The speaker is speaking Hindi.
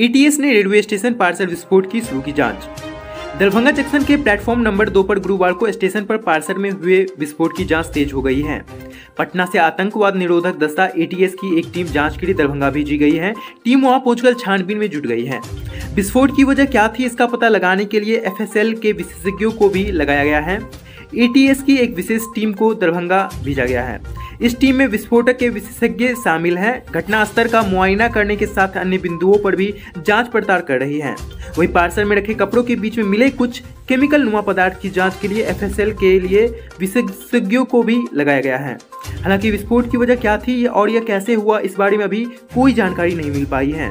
एटीएस ने रेलवे स्टेशन पार्सल विस्फोट की शुरू की जाँच। दरभंगा जंक्शन के प्लेटफॉर्म नंबर दो पर गुरुवार को स्टेशन पर पार्सल में हुए विस्फोट की जाँच तेज हो गई है। पटना से आतंकवाद निरोधक दस्ता एटीएस की एक टीम जाँच के लिए दरभंगा भेजी गई है। टीम वहाँ पहुंचकर छानबीन में जुट गई है। विस्फोट की वजह क्या थी इसका पता लगाने के लिए एफएसएल के विशेषज्ञों को भी लगाया गया है। एटीएस की एक विशेष टीम को दरभंगा भेजा गया है। इस टीम में विस्फोटक के विशेषज्ञ शामिल हैं। घटना स्तर का मुआयना करने के साथ अन्य बिंदुओं पर भी जाँच पड़ताल कर रही है। वही पार्सल में रखे कपड़ों के बीच में मिले कुछ केमिकल नुमा पदार्थ की जाँच के लिए एफएसएल के लिए विशेषज्ञों को भी लगाया गया है। हालाँकि विस्फोट की वजह क्या थी और यह कैसे हुआ, इस बारे में अभी कोई जानकारी नहीं मिल पाई है।